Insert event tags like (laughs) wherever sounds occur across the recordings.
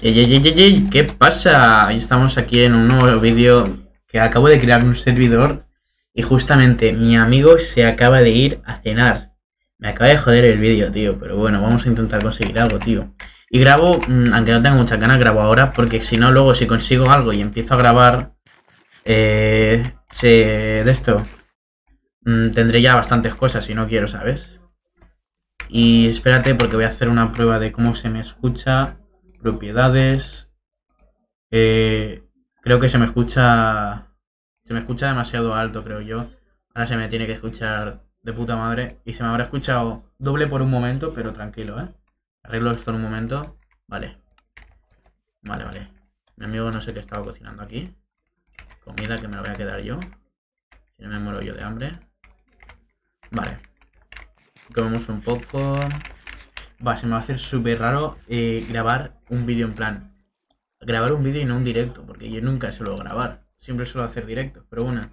Ey, ey, ey, ey, ¿qué pasa? Estamos aquí en un nuevo vídeo que acabo de crear un servidor y justamente mi amigo se acaba de ir a cenar. Me acaba de joder el vídeo, tío, pero bueno, vamos a intentar conseguir algo, tío. Y grabo, mm, aunque no tengo muchas ganas, grabo ahora porque si no, luego si consigo algo y empiezo a grabar, eh, se, de esto, mm, tendré ya bastantes cosas y no quiero, ¿sabes? Y espérate porque voy a hacer una prueba de cómo se me escucha propiedades. Eh, creo que se me escucha. Se me escucha demasiado alto, creo yo. Ahora se me tiene que escuchar de puta madre. Y se me habrá escuchado doble por un momento, pero tranquilo, ¿eh? Arreglo esto en un momento. Vale. Vale, vale. Mi amigo no sé qué estaba cocinando aquí. Comida que me la voy a quedar yo. Si no me muero yo de hambre. Vale. Comemos un poco. Va, se me va a hacer súper raro eh, grabar un vídeo en plan. Grabar un vídeo y no un directo, porque yo nunca suelo grabar. Siempre suelo hacer directos, pero bueno.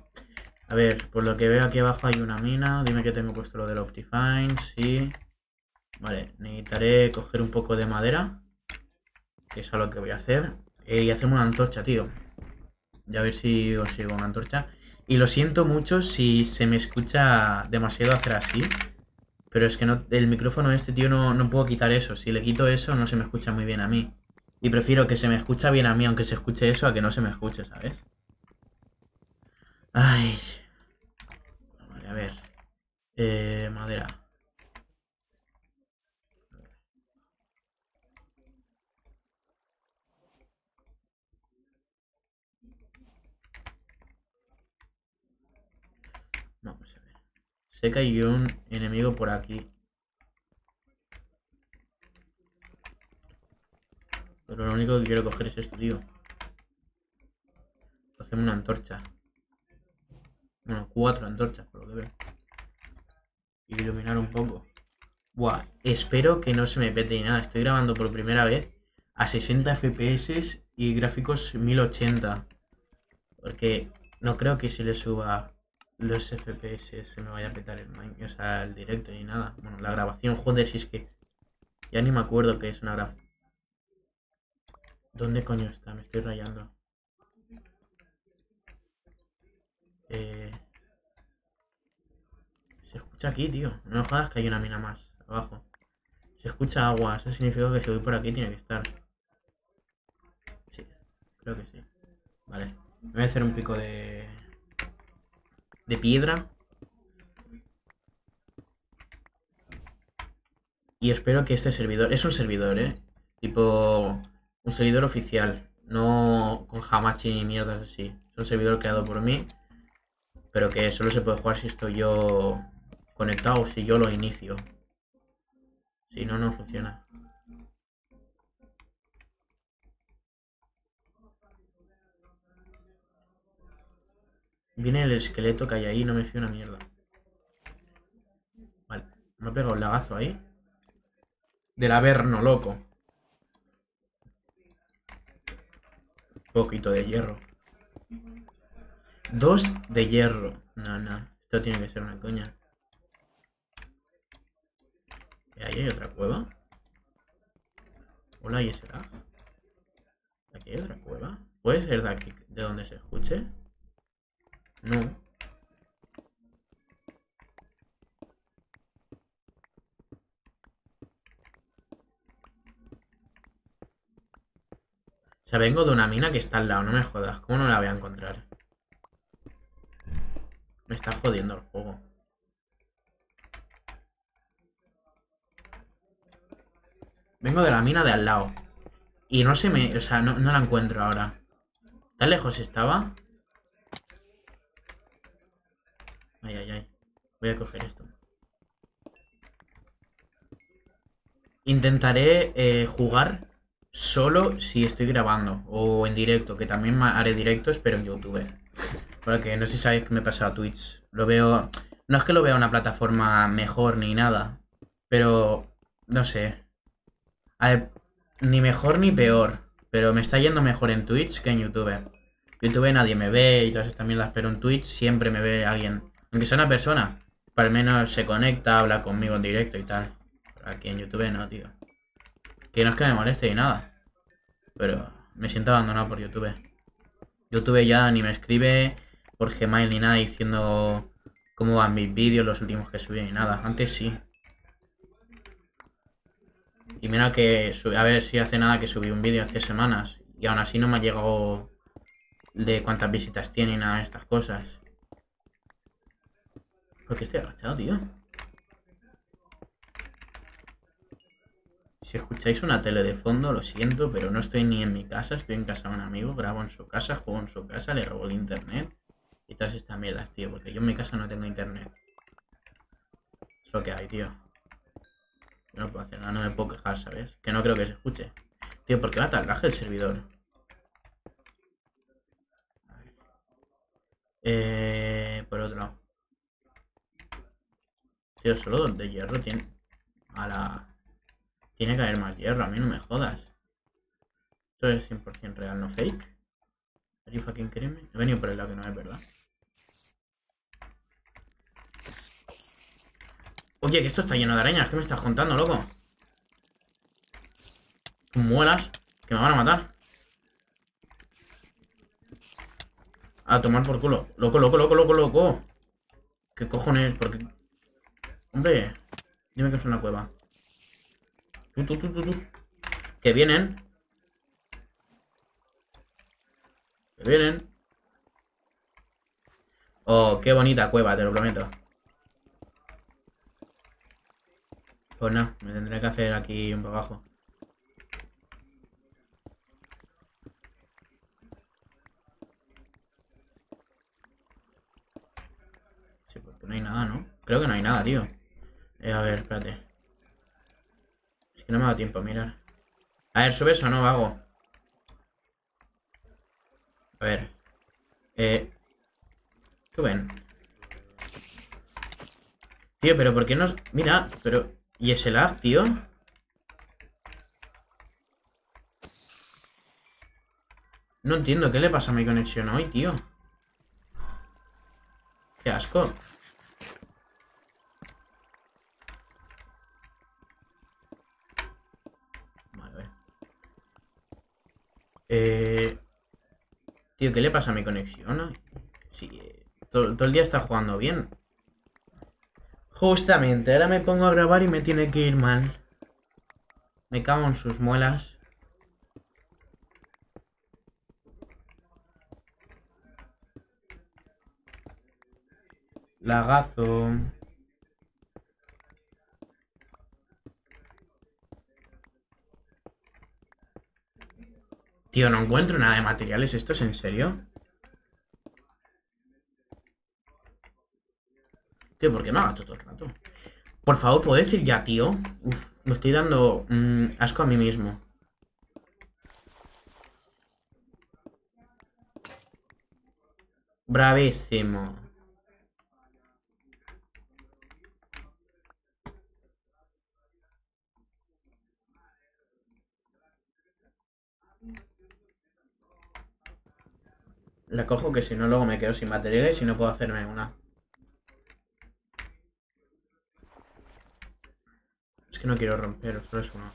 A ver, por lo que veo aquí abajo hay una mina. Dime que tengo puesto lo del Optifine, sí. Vale, necesitaré coger un poco de madera. Que es lo que voy a hacer. Eh, y hacerme una antorcha, tío. Y a ver si consigo una antorcha. Y lo siento mucho si se me escucha demasiado hacer así. Pero es que no, el micrófono este, tío, no, no puedo quitar eso. Si le quito eso, no se me escucha muy bien a mí. Y prefiero que se me escucha bien a mí, aunque se escuche eso, a que no se me escuche, ¿sabes? Ay. Vale, a ver. Eh, madera. Vamos a ver. Sé que hay un enemigo por aquí. Pero lo único que quiero coger es esto, tío. Hacemos una antorcha. Bueno, cuatro antorchas, por lo que veo. Y iluminar un poco. Buah, espero que no se me pete ni nada. Estoy grabando por primera vez a 60 FPS y gráficos 1080. Porque no creo que se le suba los FPS se me vaya a petar el, o sea, el directo ni nada. Bueno, la grabación, joder, si es que ya ni me acuerdo que es una grabación. ¿Dónde coño está? Me estoy rayando. Eh... Se escucha aquí, tío. No me jodas que hay una mina más abajo. Se escucha agua. Eso significa que si voy por aquí tiene que estar. Sí, creo que sí. Vale. voy a hacer un pico de... De piedra. Y espero que este servidor... Es un servidor, ¿eh? Tipo... Un servidor oficial. No con Hamachi ni mierdas así. Es un servidor creado por mí. Pero que solo se puede jugar si estoy yo conectado, si yo lo inicio. Si no, no funciona. Viene el esqueleto que hay ahí, no me fío una mierda. Vale, me ha pegado el lagazo ahí. Del averno, loco. poquito de hierro. Dos de hierro. No, no. Esto tiene que ser una coña. ¿Ahí hay otra cueva? Hola, ¿y lag? ¿Aquí hay otra cueva? ¿Puede ser de aquí, de donde se escuche? No. O sea, vengo de una mina que está al lado, no me jodas. ¿Cómo no la voy a encontrar? Me está jodiendo el juego. Vengo de la mina de al lado. Y no se me... O sea, no, no la encuentro ahora. ¿Tan lejos estaba? Ay, ay, ay. Voy a coger esto. Intentaré eh, jugar solo si estoy grabando o en directo, que también haré directos, pero en YouTube. (laughs) Porque no sé si sabéis que me pasa a Twitch. Lo veo... No es que lo vea una plataforma mejor ni nada, pero no sé. Ni mejor ni peor, pero me está yendo mejor en Twitch que en YouTube. YouTube nadie me ve y todas estas mierdas, pero en Twitch siempre me ve alguien. Aunque sea una persona, al menos se conecta, habla conmigo en directo y tal. Aquí en YouTube no, tío. Que no es que me moleste ni nada. Pero me siento abandonado por YouTube. YouTube ya ni me escribe por Gmail ni nada diciendo cómo van mis vídeos, los últimos que subí ni nada. Antes sí. Y mira que, a ver si hace nada que subí un vídeo hace semanas. Y aún así no me ha llegado de cuántas visitas tiene y nada de estas cosas. ¿Por qué estoy agachado, tío? Si escucháis una tele de fondo, lo siento, pero no estoy ni en mi casa, estoy en casa de un amigo, grabo en su casa, juego en su casa, le robo el internet y todas estas mierdas, tío, porque yo en mi casa no tengo internet. Es lo que hay, tío. no puedo hacer nada, no me puedo quejar, ¿sabes? Que no creo que se escuche. Tío, ¿por qué va tan el servidor? Eh, por otro lado. Tío, solo dos de hierro tiene... A la... Tiene que haber más hierro, a mí no me jodas. Esto es 100% real, no fake. Are you fucking kidding He venido por el lado que no es verdad. Oye, que esto está lleno de arañas. ¿Qué me estás contando, loco? Muelas. Que me van a matar. A tomar por culo. Loco, loco, loco, loco, loco. ¿Qué cojones? Porque... Hombre. Dime que es una cueva. Tú, tú, tú, tú. Que vienen. Que vienen. Oh, qué bonita cueva, te lo prometo. Pues no, me tendré que hacer aquí un abajo. Sí, porque no hay nada, ¿no? Creo que no hay nada, tío. Eh, a ver, espérate. Es que no me ha dado tiempo a mirar. A ver, ¿subes o no, vago? A ver. Eh... ¿Qué ven? Tío, pero ¿por qué no...? Mira, pero... ¿Y ese lag, tío? No entiendo qué le pasa a mi conexión hoy, tío. Qué asco. Eh, tío, ¿qué le pasa a mi conexión? Sí, eh, todo, el día está jugando bien. Justamente, ahora me pongo a grabar y me tiene que ir mal. Me cago en sus muelas. Lagazo. Tío, no encuentro nada de materiales. ¿Esto es en serio? Tío, ¿por qué me gasto todo el rato? Por favor, ¿puedo decir ya, tío? Uf, me estoy dando mm, asco a mí mismo. Bravísimo. La cojo que si no luego me quedo sin materiales y no puedo hacerme una. Es que no quiero romper, solo es uno.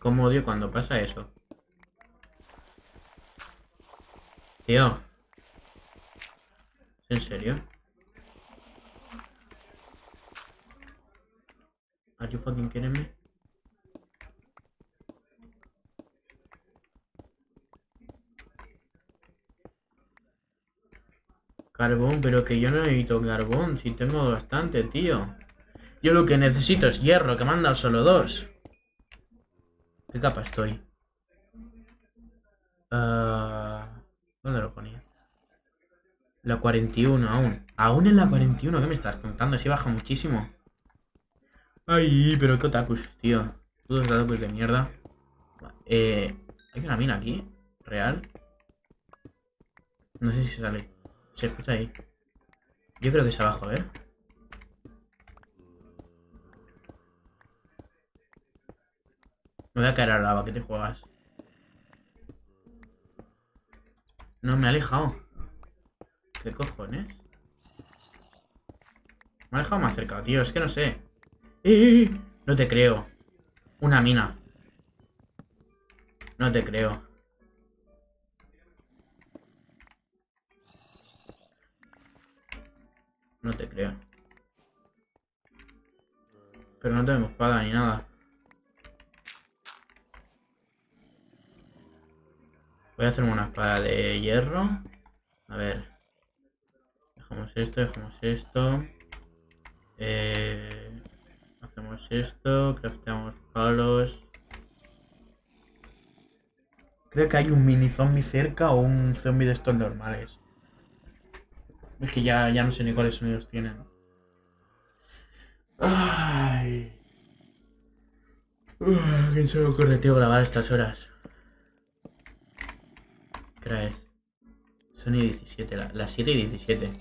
¿Cómo odio cuando pasa eso? Tío. ¿En serio? Are you fucking kidding? Carbón, pero que yo no necesito carbón, si tengo bastante, tío. Yo lo que necesito es hierro, que me han dado solo dos. ¿Qué capa estoy? Uh, ¿Dónde lo ponía? La 41 aún. Aún en la 41, ¿qué me estás contando? Si baja muchísimo. Ay, pero qué otakus, tío. Todos otakus de mierda. Eh, hay una mina aquí. ¿Real? No sé si sale. Se escucha ahí. Yo creo que es abajo, ver. Me voy a caer a la lava, ¿qué te juegas? No, me ha alejado. ¿Qué cojones? Me ha dejado más cerca, tío. Es que no sé. ¡Eh! No te creo. Una mina. No te creo. No te creo. Pero no tenemos espada ni nada. Voy a hacerme una espada de hierro. A ver. Dejamos esto, dejamos esto. Eh, hacemos esto, crafteamos palos. Creo que hay un mini zombie cerca o un zombie de estos normales. Es que ya, ya no sé ni cuáles sonidos tienen. Ay. ¿Quién se le ocurre, tío, grabar estas horas? ¿Qué? Son y 17, las 7 y 17.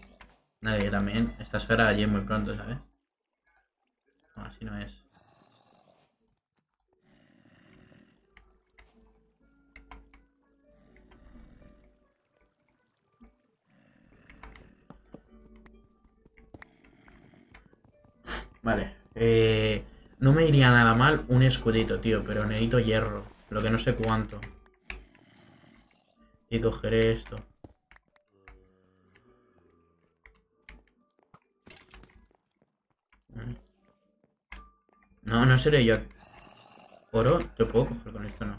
Nadie también. Estas horas ayer muy pronto, ¿sabes? No, así no es. Vale. Eh, no me iría nada mal un escudito, tío, pero necesito hierro. Lo que no sé cuánto. Y cogeré esto. No, no seré yo. ¿Oro? Yo puedo coger con esto, no.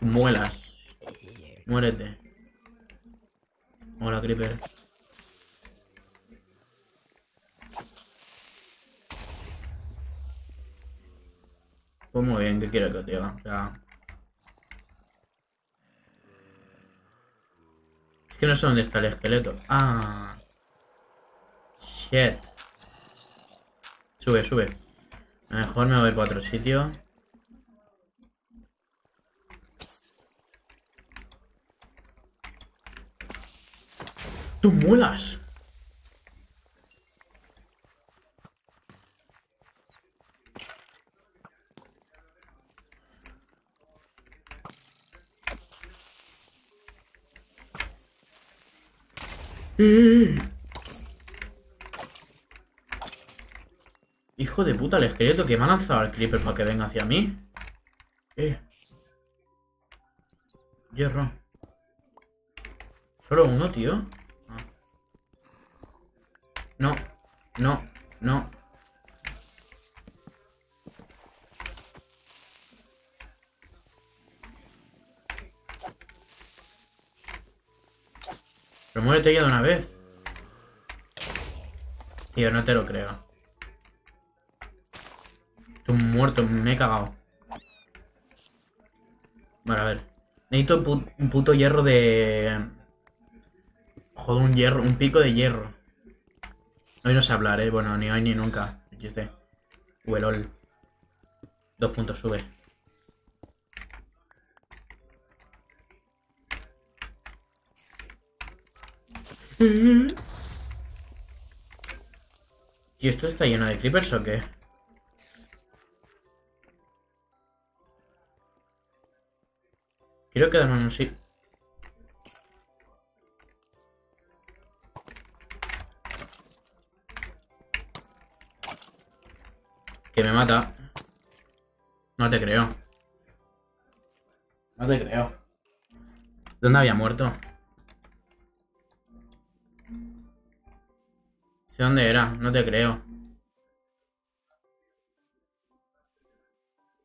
Muelas. Muérete. Hola, Creeper. Pues muy bien, ¿qué quiero que te haga? O sea... Es que no sé dónde está el esqueleto. Ah. Shit. Sube, sube. Mejor me voy para otro sitio. ¡Tú muelas! Hijo de puta, el esqueleto que me ha lanzado al creeper para que venga hacia mí. Eh. Hierro. Solo uno, tío. No, no, no. Pero muérete ya de una vez. Tío, no te lo creo. Estoy muerto, me he cagado. Vale, a ver. Necesito un puto hierro de... Joder, un hierro, un pico de hierro. Hoy no sé hablar, eh. Bueno, ni hoy ni nunca. XD. Huelol. Dos puntos sube. (laughs) ¿Y esto está lleno de creepers o qué? Quiero quedarme en un sitio. Que me mata. No te creo. No te creo. ¿Dónde había muerto? ¿De dónde era? No te creo.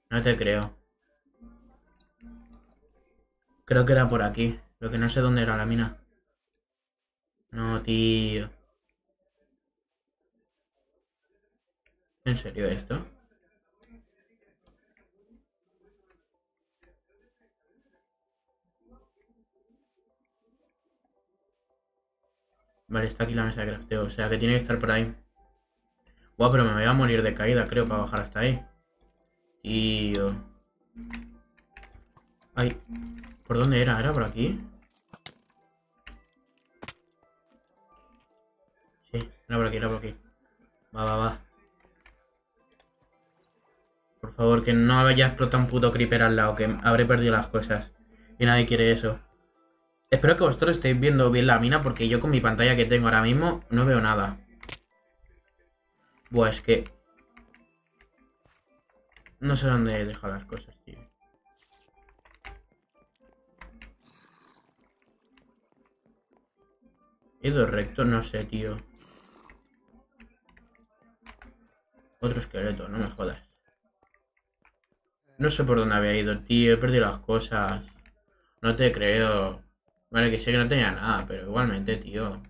No te creo. Creo que era por aquí. Lo que no sé dónde era la mina. No, tío. ¿En serio esto? Vale, está aquí la mesa de crafteo. O sea que tiene que estar por ahí. Guau, pero me voy a morir de caída, creo, para bajar hasta ahí. Tío. Ay. ¿Por dónde era? ¿Era por aquí? Sí, era por aquí, era por aquí. Va, va, va. Por favor, que no haya explotado un puto creeper al lado, que habré perdido las cosas. Y nadie quiere eso. Espero que vosotros estéis viendo bien la mina porque yo con mi pantalla que tengo ahora mismo no veo nada. Buah, es que... No sé dónde he dejado las cosas, tío. Ido recto, no sé, tío. Otro esqueleto, no me jodas. No sé por dónde había ido, tío. He perdido las cosas. No te creo. Vale, que sé que no tenía nada, pero igualmente, tío.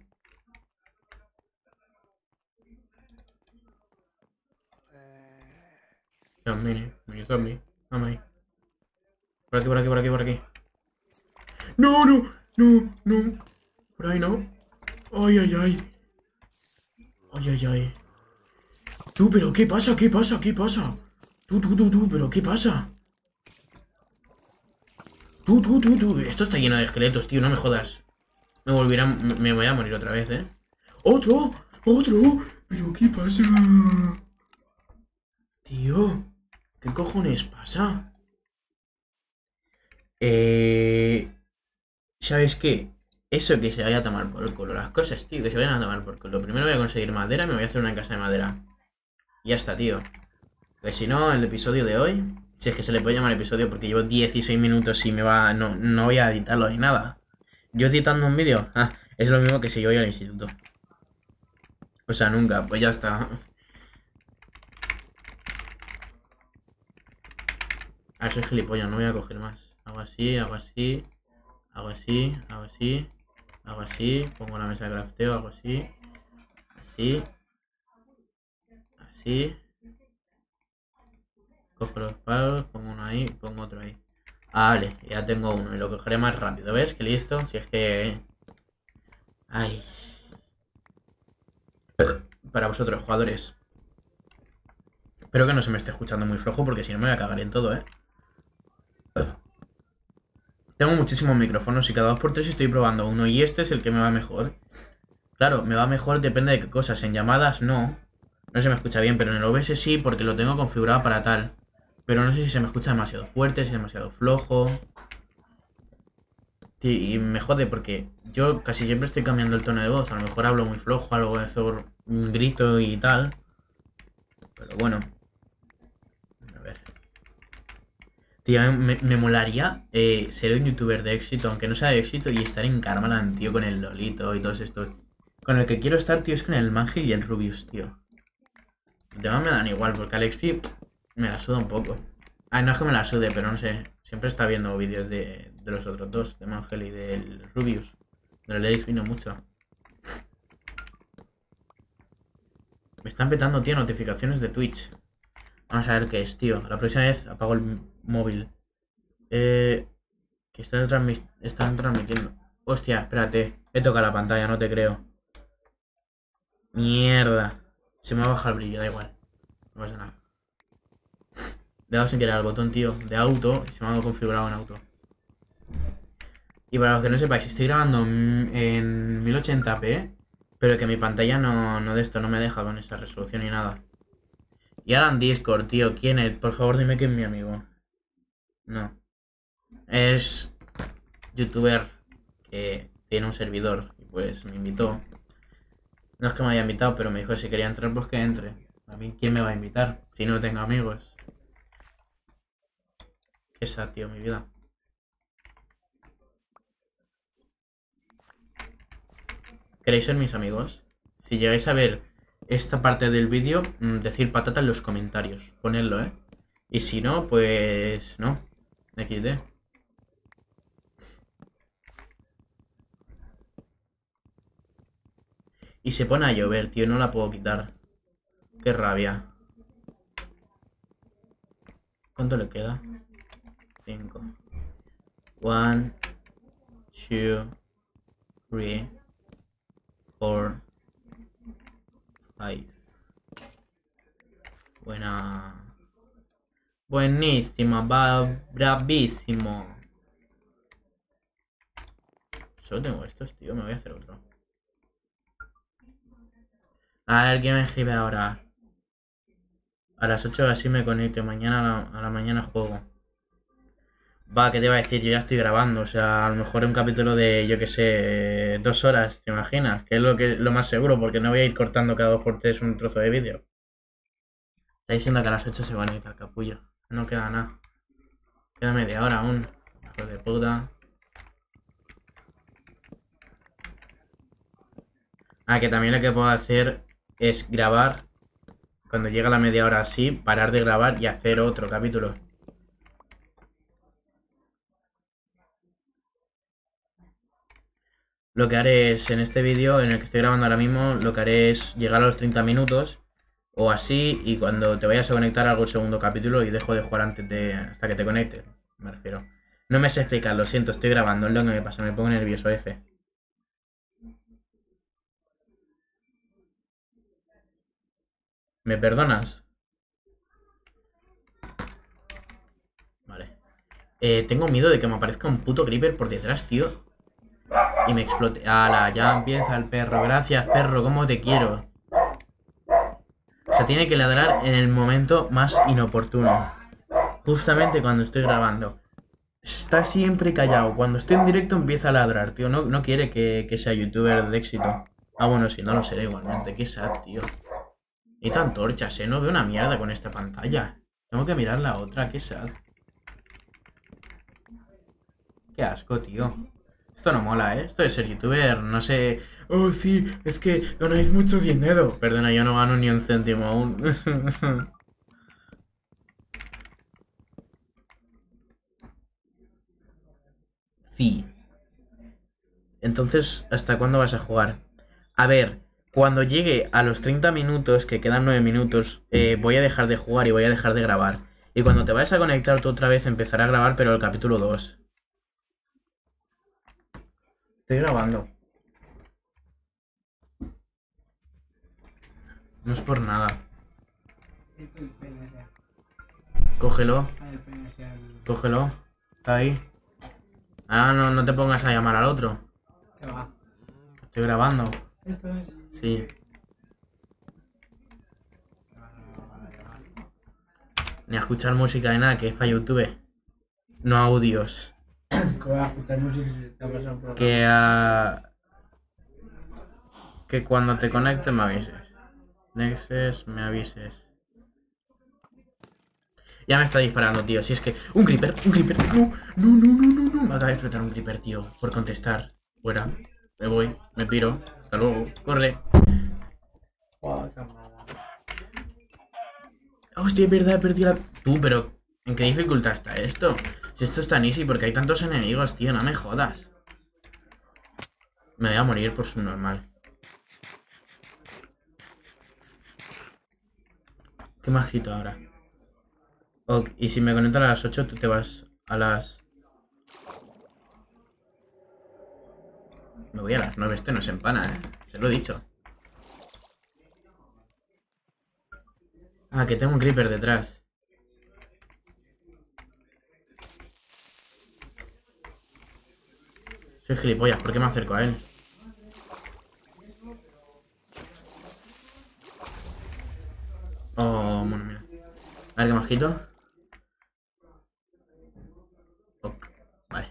Zombie, mini zombie. Vamos ahí. Por aquí, por aquí, por aquí, por aquí. No, no, no, no. Por ahí no. Ay, ay, ay. Ay, ay, ay. Tú, pero ¿qué pasa? ¿Qué pasa? ¿Qué pasa? Tú, tú, tú, tú, pero ¿qué pasa? Tú, tú, tú, tú. Esto está lleno de esqueletos, tío, no me jodas. Me volverá... Me voy a morir otra vez, ¿eh? ¡Otro! ¡Otro! ¿Pero qué pasa? Tío, ¿qué cojones pasa? Eh... ¿Sabes qué? Eso que se vaya a tomar por culo. Las cosas, tío, que se vayan a tomar por culo. Primero voy a conseguir madera me voy a hacer una casa de madera. Y ya está, tío. Pues si no, el episodio de hoy, si es que se le puede llamar episodio porque llevo 16 minutos y me va. No, no voy a editarlo ni nada. Yo editando un vídeo, ah, es lo mismo que si yo voy al instituto. O sea, nunca, pues ya está. A soy gilipollas, no voy a coger más. Hago así, hago así, hago así, hago así, hago así, pongo la mesa de crafteo, hago así, así, Cojo los palos, pongo uno ahí, pongo otro ahí. Ah, vale, ya tengo uno y lo cogeré más rápido. ¿Ves? Que listo. Si es que... Ay. Para vosotros, jugadores. Espero que no se me esté escuchando muy flojo porque si no me voy a cagar en todo, ¿eh? Tengo muchísimos micrófonos y cada dos por tres estoy probando uno y este es el que me va mejor. Claro, me va mejor depende de qué cosas. En llamadas no. No se me escucha bien, pero en el OBS sí, porque lo tengo configurado para tal. Pero no sé si se me escucha demasiado fuerte, si es demasiado flojo. Y me jode porque yo casi siempre estoy cambiando el tono de voz. A lo mejor hablo muy flojo, algo de un grito y tal. Pero bueno. A ver. Tío, me, molaría eh, ser un youtuber de éxito, aunque no sea de éxito, y estar en Karmaland, tío, con el Lolito y todos estos. Con el que quiero estar, tío, es con el Mangel y el Rubius, tío. Los me dan igual, porque Alexi me la suda un poco. Ah, no es que me la sude, pero no sé. Siempre está viendo vídeos de, los otros dos, de Mangel y del Rubius. Del Alexi no mucho. Me están petando, tío, notificaciones de Twitch. Vamos a ver qué es, tío. La próxima vez apago el móvil. Eh, que están, transmitiendo. Hostia, espérate. He tocado la pantalla, no te creo. Mierda. Se me ha bajado el brillo, da igual. No pasa nada. Le he dado sin querer al botón, tío, de auto y se me ha configurado en auto. Y para los que no sepáis, estoy grabando en 1080p, pero que mi pantalla no, no de esto no me deja con esa resolución ni nada. Y ahora en Discord, tío, ¿quién es? Por favor, dime que es mi amigo. No. Es youtuber que tiene un servidor y pues me invitó. No es que me haya invitado, pero me dijo que si quería entrar, pues que entre. A mí, ¿quién me va a invitar? Si no tengo amigos. Qué esa, tío, mi vida. ¿Queréis ser mis amigos? Si llegáis a ver esta parte del vídeo, mm, decir patata en los comentarios. Ponedlo, ¿eh? Y si no, pues... no. XD. Y se pone a llover, tío, no la puedo quitar. Qué rabia. ¿Cuánto le queda? 5. 1, 2, 3, 4, 5. Buena. Buenísima, va bravísimo. Solo tengo estos, tío, me voy a hacer otro. A ver, ¿quién me escribe ahora? A las 8 así me conecto. Mañana a la, mañana juego. Va, ¿qué te iba a decir? Yo ya estoy grabando, o sea, a lo mejor un capítulo de, yo qué sé, dos horas, ¿te imaginas? Que es lo, que, lo más seguro, porque no voy a ir cortando cada dos por tres un trozo de vídeo. Está diciendo que a las 8 se van a ir capullo. No queda nada. Queda media hora aún. Hijo de puta. Ah, que también lo que puedo hacer es grabar. Cuando llega la media hora así, parar de grabar y hacer otro capítulo. Lo que haré es, en este vídeo, en el que estoy grabando ahora mismo, lo que haré es llegar a los 30 minutos o así y cuando te vayas a conectar hago el segundo capítulo y dejo de jugar antes de hasta que te conecte, me refiero. No me sé explicar, lo siento, estoy grabando, es lo que me pasa, me pongo nervioso, F. ¿Me perdonas? Vale. Eh, tengo miedo de que me aparezca un puto creeper por detrás, tío. Y me explote. ¡Hala! Ya empieza el perro. Gracias, perro. ¿Cómo te quiero? Sea, tiene que ladrar en el momento más inoportuno. Justamente cuando estoy grabando. Está siempre callado. Cuando estoy en directo empieza a ladrar, tío. No, no quiere que, sea youtuber de éxito. Ah, bueno, si no lo seré igualmente. Qué sad, tío. Y tan torchas, eh. No veo una mierda con esta pantalla. Tengo que mirar la otra. Qué sad. Qué asco, tío. Esto no mola, ¿eh? Esto de ser youtuber, no sé... Oh, sí, es que ganáis mucho dinero. Perdona, yo no gano ni un céntimo aún. (laughs) sí. Entonces, ¿hasta cuándo vas a jugar? A ver, cuando llegue a los 30 minutos, que quedan 9 minutos, eh, voy a dejar de jugar y voy a dejar de grabar. Y cuando te vayas a conectar tú otra vez, empezaré a grabar, pero el capítulo 2. Estoy grabando. No es por nada. Cógelo. Cógelo. Está ahí. Ah, no, no te pongas a llamar al otro. ¿Qué va? Estoy grabando. ¿Esto es? Sí. Ni a escuchar música de nada, que es para YouTube. No audios. Que a... Que cuando te conectes me avises. Nexus, me avises. Ya me está disparando, tío. Si es que... ¡Un creeper! ¡Un creeper! ¡No! ¡No, no, no, no! no! Me acaba de explotar un creeper, tío. Por contestar. Fuera. Me voy. Me piro. Hasta luego. Corre. Hostia, es verdad, he perdido la... Tú, pero... ¿En qué dificultad está esto? Si esto es tan easy, porque hay tantos enemigos, tío, no me jodas. Me voy a morir por su normal. ¿Qué me ha escrito ahora? Ok, y si me conecto a las 8, tú te vas a las... Me voy a las 9, este no es empana, eh. Se lo he dicho. Ah, que tengo un creeper detrás. Soy gilipollas, ¿por qué me acerco a él? Oh, bueno, mira. A ver qué majito. Ok, vale.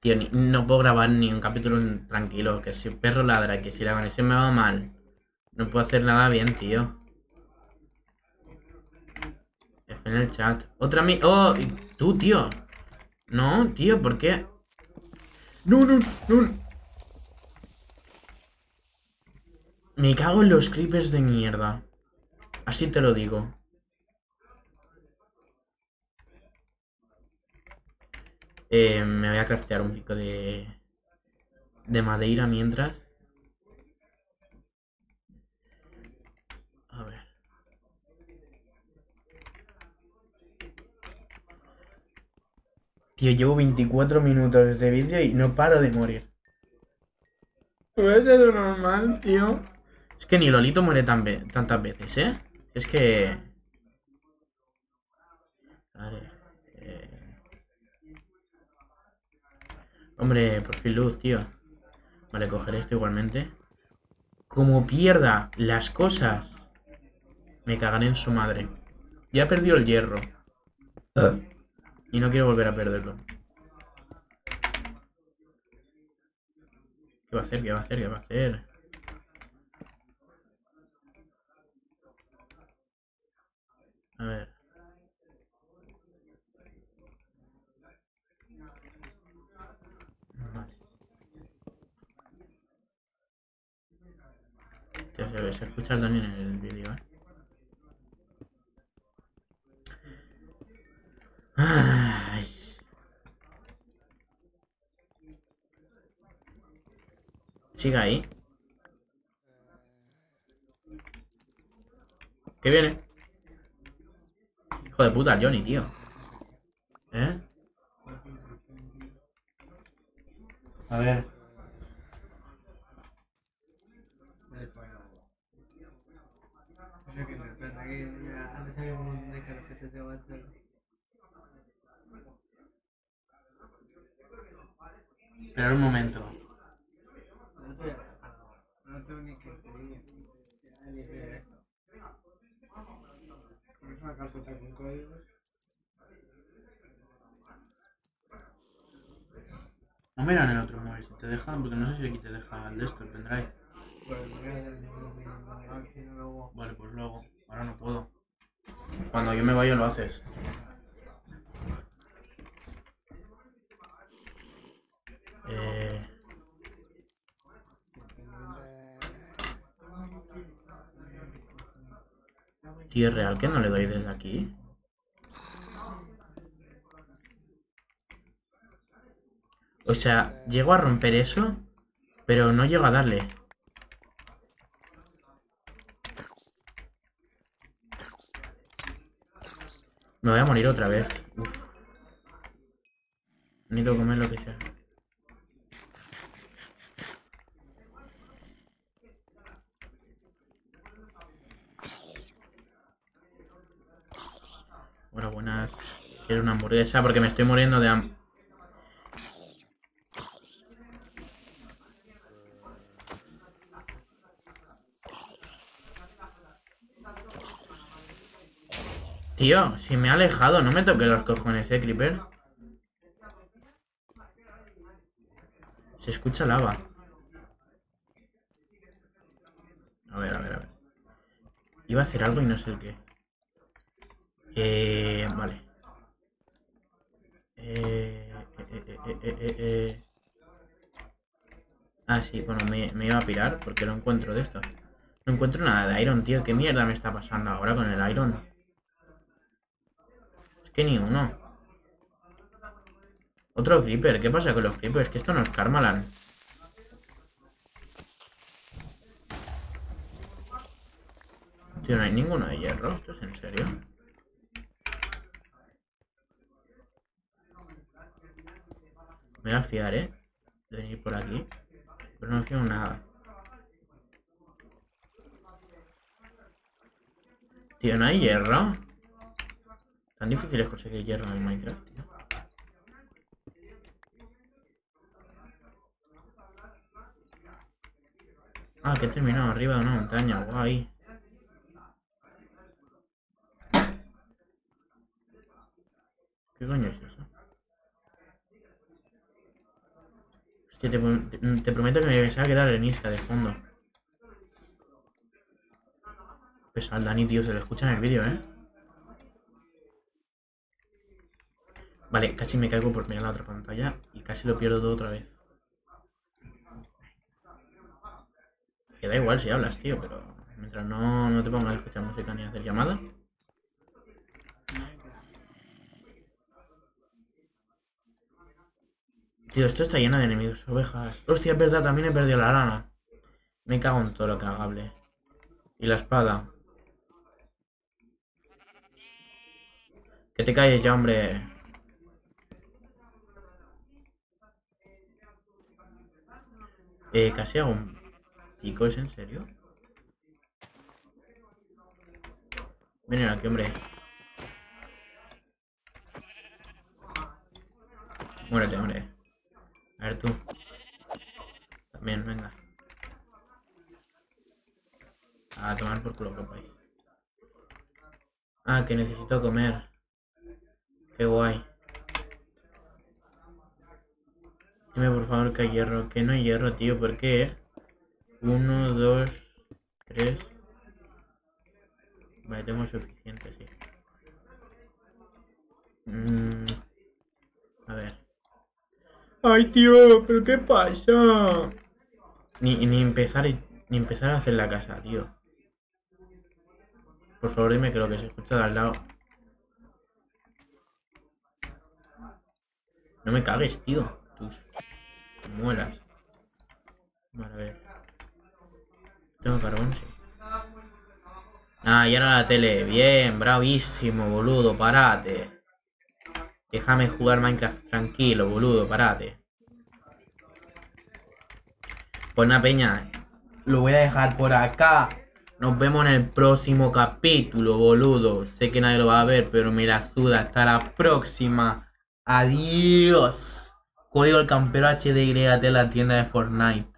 Tío, no puedo grabar ni un capítulo tranquilo. Que si el perro ladra, que si la conexión me va mal. No puedo hacer nada bien, tío. F en el chat. Otra mi... ¡Oh! ¿Tú, tío? No, tío, ¿por qué? No, no, no. Me cago en los creepers de mierda. Así te lo digo. Eh, me voy a craftear un pico de... De madera mientras. A ver. Tío, llevo 24 minutos de vídeo y no paro de morir. Puede ser lo normal, tío. Es que ni Lolito muere tan tantas veces, ¿eh? Es que... Vale. Eh... Hombre, por fin luz, tío. Vale, cogeré esto igualmente. Como pierda las cosas, me cagaré en su madre. Ya perdió el hierro. Ah. Y no quiero volver a perderlo. ¿Qué va a hacer? ¿Qué va a hacer? ¿Qué va a hacer? A ver. Vale. Ya se, se escucha el Dani en el vídeo, ¿eh? Siga ahí. ¿Qué viene? Hijo de puta, Johnny, tío. ¿Eh? A ver. Yo que me pasa que ya antes había un montón de carpetas de WhatsApp. Esperar un momento. No estoy no tengo ni que pedir. Ya ni ver esto. Es una carpeta con códigos. No mira en el otro móvil si te dejan, porque no sé si aquí te deja el de esto, el pendrive. Vale, pues luego. Ahora no puedo. Cuando yo me vaya lo haces. Eh, cierre al que no le doy desde aquí. Sea, llego a romper eso, pero no llego a darle. Me voy a morir otra vez. Uf. Necesito comer lo que sea. Hola, buenas. Quiero una hamburguesa porque me estoy muriendo de hambre. Tío, si me ha alejado, no me toque los cojones, eh, Creeper. Se escucha lava. A ver, a ver, a ver. Iba a hacer algo y no sé el qué. Eh, vale. Eh, eh, eh, eh, eh. Ah, sí, bueno, me, me iba a pirar porque no encuentro de esto. No encuentro nada de Iron, tío. ¿Qué mierda me está pasando ahora con el Iron? Que ni uno. Otro creeper. ¿Qué pasa con los creepers? Que esto no es Karmalan. Tío, no hay ninguno de hierro. ¿Esto es en serio? Me voy a fiar, ¿eh? De venir por aquí. Pero no fío nada. Tío, ¿no hay hierro? Tan difícil es conseguir hierro en Minecraft, tío. Ah, que he terminado arriba de una montaña, guay. ¿Qué coño es eso? Hostia, te, te- prometo que me pensaba que era arenisca de fondo. Pesa el Dani, tío, se lo escucha en el vídeo, ¿eh? Vale, casi me caigo por mirar la otra pantalla y casi lo pierdo todo otra vez. Que da igual si hablas, tío, pero mientras no, no te pongas a escuchar música ni a hacer llamada. Tío, esto está lleno de enemigos, ovejas. Hostia, es verdad, también he perdido la lana. Me cago en todo lo cagable. Y la espada. Que te calles ya, hombre. Eh, casi hago un pico, ¿es en serio? Ven aquí, hombre. Muérete, hombre. A ver tú. También, venga. A tomar por culo, compáis. Ah, que necesito comer. Qué guay. Dime por favor que hay hierro. Que no hay hierro, tío. ¿Por qué? Uno, dos, tres. Vale, tengo suficiente, sí. Mm, a ver. Ay, tío, ¿pero qué pasa? Ni, ni empezar ni empezar a hacer la casa, tío. Por favor, dime que lo que se escucha de al lado. No me cagues, tío. Tus muelas. Vale, ver. Tengo carbón, sí. Ah, y ahora la tele. Bien, bravísimo, boludo, parate. Déjame jugar Minecraft tranquilo, boludo, parate. Pues una peña, lo voy a dejar por acá. Nos vemos en el próximo capítulo, boludo. Sé que nadie lo va a ver, pero me la suda. Hasta la próxima. Adiós. Código el campero HDYT en la tienda de Fortnite.